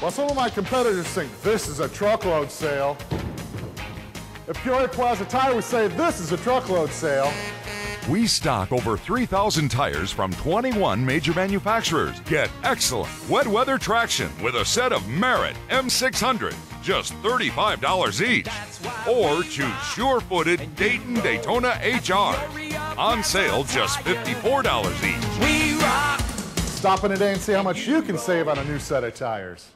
While some of my competitors think this is a truckload sale, at Peoria Plaza Tire, we say this is a truckload sale. We stock over 3,000 tires from 21 major manufacturers. Get excellent wet weather traction with a set of Merit M600, just $35 each. Or choose sure footed Dayton Daytona HR. On sale, just $54 each. Stop in today and see how much you can save on a new set of tires.